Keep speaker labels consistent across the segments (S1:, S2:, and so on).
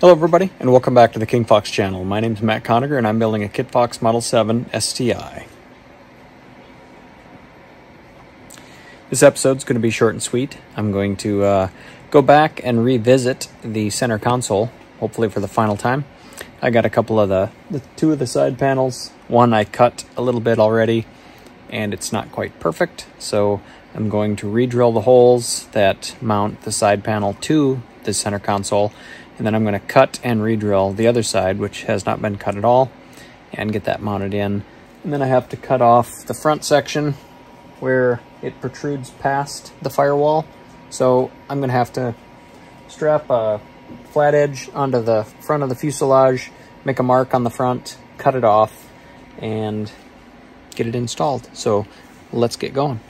S1: Hello everybody, and welcome back to the King Fox channel. My name is Matt Koeniguer, and I'm building a Kit Fox Model 7 STI. This episode's going to be short and sweet. I'm going to uh, go back and revisit the center console, hopefully for the final time. I got a couple of the, the two of the side panels. One I cut a little bit already, and it's not quite perfect, so I'm going to re-drill the holes that mount the side panel to the center console and then I'm going to cut and re-drill the other side, which has not been cut at all, and get that mounted in. And then I have to cut off the front section where it protrudes past the firewall. So I'm going to have to strap a flat edge onto the front of the fuselage, make a mark on the front, cut it off, and get it installed. So let's get going.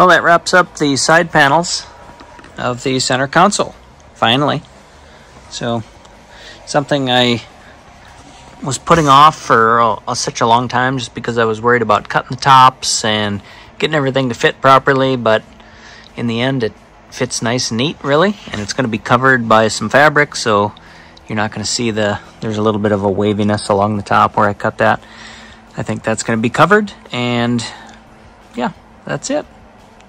S1: Well, that wraps up the side panels of the center console, finally. So, something I was putting off for uh, such a long time just because I was worried about cutting the tops and getting everything to fit properly, but in the end it fits nice and neat, really, and it's going to be covered by some fabric, so you're not going to see the, there's a little bit of a waviness along the top where I cut that. I think that's going to be covered, and yeah, that's it.